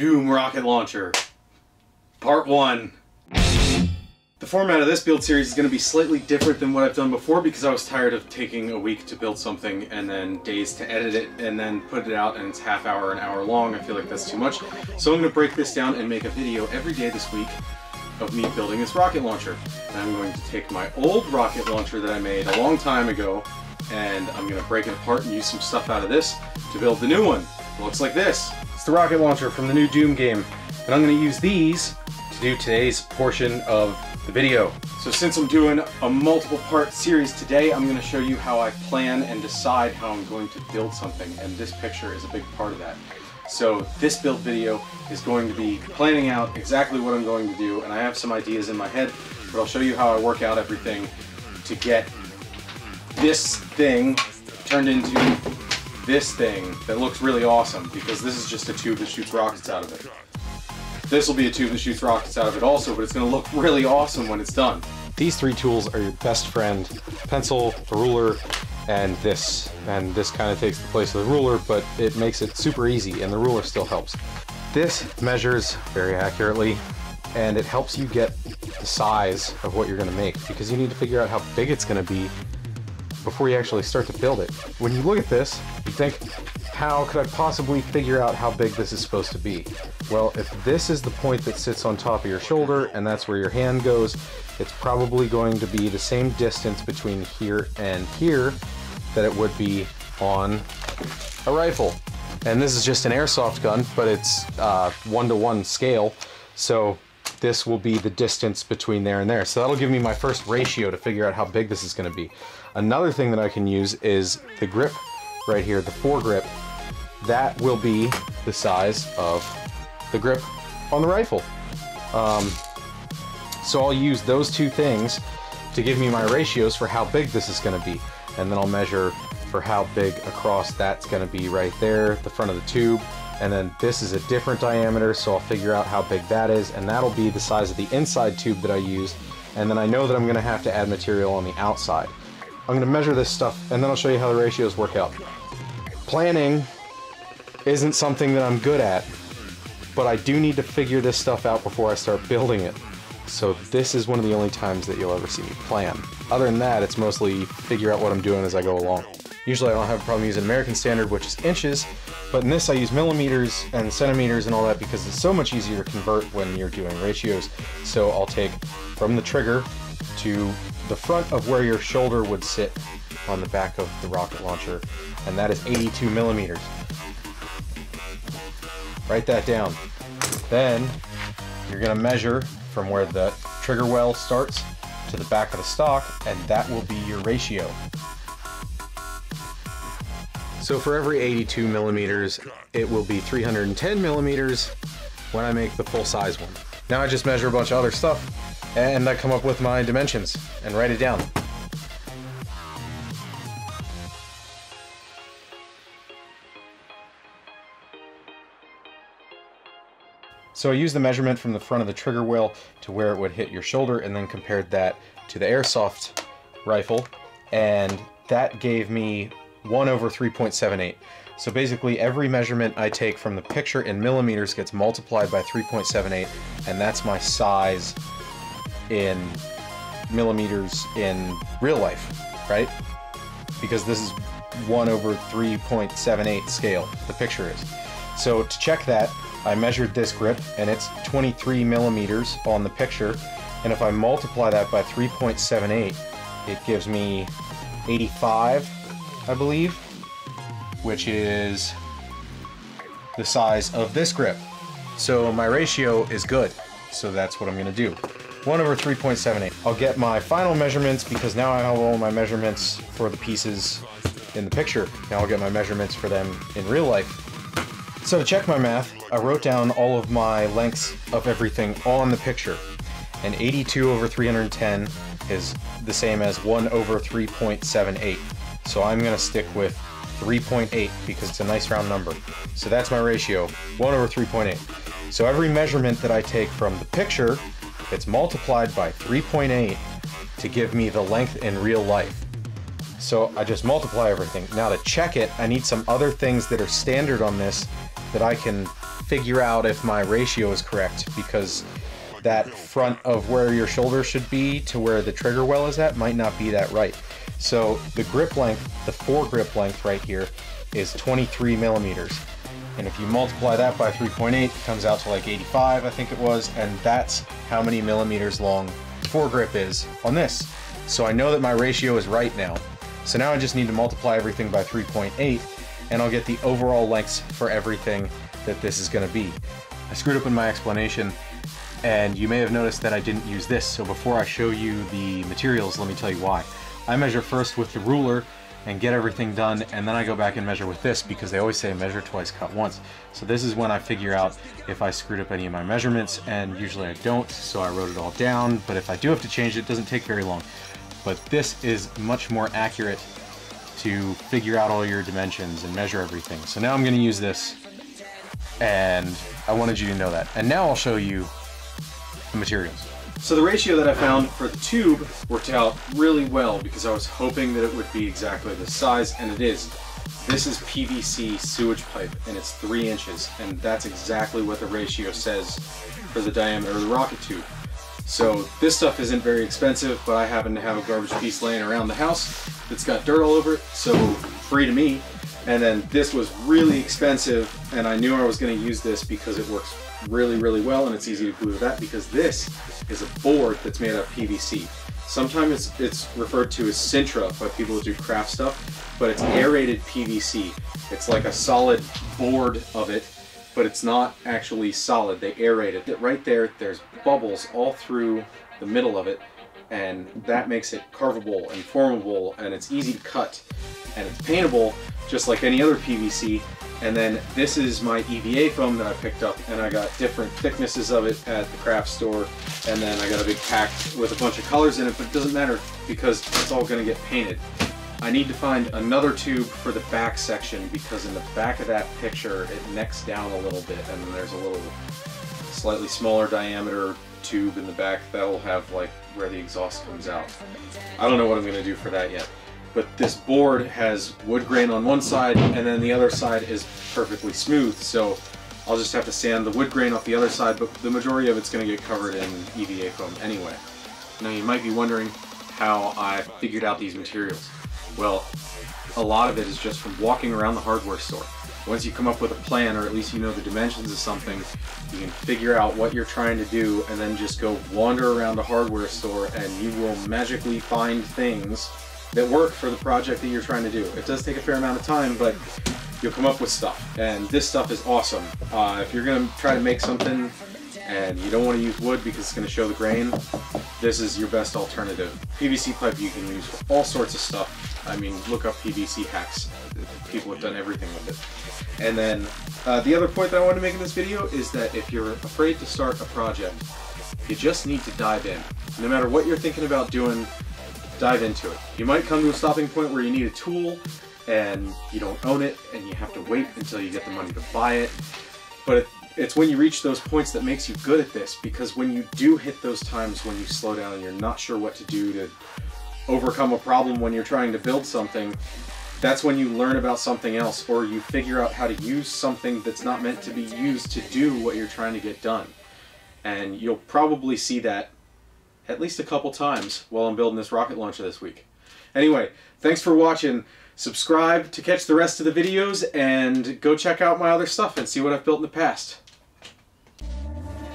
Doom Rocket Launcher, Part 1. The format of this build series is going to be slightly different than what I've done before because I was tired of taking a week to build something and then days to edit it and then put it out and it's half hour, an hour long. I feel like that's too much. So I'm going to break this down and make a video every day this week of me building this rocket launcher. And I'm going to take my old rocket launcher that I made a long time ago and I'm going to break it apart and use some stuff out of this to build the new one. It looks like this. It's the rocket launcher from the new Doom game. And I'm going to use these to do today's portion of the video. So since I'm doing a multiple part series today, I'm going to show you how I plan and decide how I'm going to build something. And this picture is a big part of that. So this build video is going to be planning out exactly what I'm going to do. And I have some ideas in my head, but I'll show you how I work out everything to get this thing turned into this thing that looks really awesome because this is just a tube that shoots rockets out of it. This will be a tube that shoots rockets out of it also, but it's going to look really awesome when it's done. These three tools are your best friend. Pencil, a ruler, and this. And this kind of takes the place of the ruler, but it makes it super easy, and the ruler still helps. This measures very accurately, and it helps you get the size of what you're going to make, because you need to figure out how big it's going to be before you actually start to build it. When you look at this, you think, how could I possibly figure out how big this is supposed to be? Well, if this is the point that sits on top of your shoulder and that's where your hand goes, it's probably going to be the same distance between here and here that it would be on a rifle. And this is just an airsoft gun, but it's uh, one-to-one -one scale. So this will be the distance between there and there. So that'll give me my first ratio to figure out how big this is gonna be. Another thing that I can use is the grip right here, the foregrip. That will be the size of the grip on the rifle. Um, so I'll use those two things to give me my ratios for how big this is gonna be. And then I'll measure for how big across that's gonna be right there, the front of the tube. And then this is a different diameter, so I'll figure out how big that is, and that'll be the size of the inside tube that I use. And then I know that I'm gonna have to add material on the outside. I'm gonna measure this stuff, and then I'll show you how the ratios work out. Planning isn't something that I'm good at, but I do need to figure this stuff out before I start building it. So this is one of the only times that you'll ever see me plan. Other than that, it's mostly figure out what I'm doing as I go along. Usually I don't have a problem using American Standard, which is inches, but in this I use millimeters and centimeters and all that because it's so much easier to convert when you're doing ratios. So I'll take from the trigger to the front of where your shoulder would sit on the back of the rocket launcher, and that is 82 millimeters. Write that down. Then you're gonna measure from where the trigger well starts to the back of the stock, and that will be your ratio. So for every 82 millimeters, it will be 310 millimeters when I make the full size one. Now I just measure a bunch of other stuff and I come up with my dimensions and write it down. So I used the measurement from the front of the trigger wheel to where it would hit your shoulder and then compared that to the airsoft rifle and that gave me 1 over 3.78. So basically every measurement I take from the picture in millimeters gets multiplied by 3.78 and that's my size in millimeters in real life, right? Because this is 1 over 3.78 scale, the picture is. So to check that, I measured this grip and it's 23 millimeters on the picture. And if I multiply that by 3.78, it gives me 85, I believe, which is the size of this grip. So my ratio is good. So that's what I'm gonna do. 1 over 3.78. I'll get my final measurements because now I have all my measurements for the pieces in the picture. Now I'll get my measurements for them in real life so to check my math, I wrote down all of my lengths of everything on the picture. And 82 over 310 is the same as 1 over 3.78. So I'm going to stick with 3.8 because it's a nice round number. So that's my ratio, 1 over 3.8. So every measurement that I take from the picture, it's multiplied by 3.8 to give me the length in real life. So I just multiply everything. Now to check it, I need some other things that are standard on this that I can figure out if my ratio is correct because that front of where your shoulder should be to where the trigger well is at might not be that right. So the grip length, the fore grip length right here is 23 millimeters. And if you multiply that by 3.8, it comes out to like 85, I think it was, and that's how many millimeters long fore grip is on this. So I know that my ratio is right now. So now I just need to multiply everything by 3.8 and I'll get the overall lengths for everything that this is gonna be. I screwed up in my explanation and you may have noticed that I didn't use this. So before I show you the materials, let me tell you why. I measure first with the ruler and get everything done and then I go back and measure with this because they always say measure twice cut once. So this is when I figure out if I screwed up any of my measurements and usually I don't so I wrote it all down. But if I do have to change it, it doesn't take very long. But this is much more accurate to figure out all your dimensions and measure everything. So now I'm going to use this and I wanted you to know that. And now I'll show you the materials so the ratio that I found for the tube worked out really well because I was hoping that it would be exactly the size, and it is. This is PVC sewage pipe, and it's three inches, and that's exactly what the ratio says for the diameter of the rocket tube. So this stuff isn't very expensive, but I happen to have a garbage piece laying around the house that's got dirt all over it, so free to me. And then this was really expensive, and I knew I was going to use this because it works really, really well, and it's easy to glue that because this is a board that's made out of PVC. Sometimes it's, it's referred to as Sintra by people who do craft stuff, but it's aerated PVC. It's like a solid board of it, but it's not actually solid. They aerate it. Right there, there's bubbles all through the middle of it, and that makes it carvable and formable, and it's easy to cut, and it's paintable just like any other PVC, and then this is my EVA foam that I picked up and I got different thicknesses of it at the craft store. And then I got a big pack with a bunch of colors in it, but it doesn't matter because it's all gonna get painted. I need to find another tube for the back section because in the back of that picture, it necks down a little bit and there's a little slightly smaller diameter tube in the back that'll have like where the exhaust comes out. I don't know what I'm gonna do for that yet but this board has wood grain on one side and then the other side is perfectly smooth so I'll just have to sand the wood grain off the other side but the majority of it's going to get covered in EVA foam anyway. Now you might be wondering how I figured out these materials. Well, a lot of it is just from walking around the hardware store. Once you come up with a plan, or at least you know the dimensions of something, you can figure out what you're trying to do and then just go wander around a hardware store and you will magically find things that work for the project that you're trying to do. It does take a fair amount of time, but you'll come up with stuff. And this stuff is awesome. Uh, if you're going to try to make something and you don't want to use wood because it's going to show the grain, this is your best alternative. PVC pipe you can use for all sorts of stuff. I mean, look up PVC hacks. People have done everything with it. And then uh, the other point that I want to make in this video is that if you're afraid to start a project, you just need to dive in. No matter what you're thinking about doing, dive into it. You might come to a stopping point where you need a tool and you don't own it and you have to wait until you get the money to buy it. But it's when you reach those points that makes you good at this because when you do hit those times when you slow down and you're not sure what to do to overcome a problem when you're trying to build something, that's when you learn about something else or you figure out how to use something that's not meant to be used to do what you're trying to get done. And you'll probably see that at least a couple times while I'm building this rocket launcher this week. Anyway, thanks for watching. Subscribe to catch the rest of the videos and go check out my other stuff and see what I've built in the past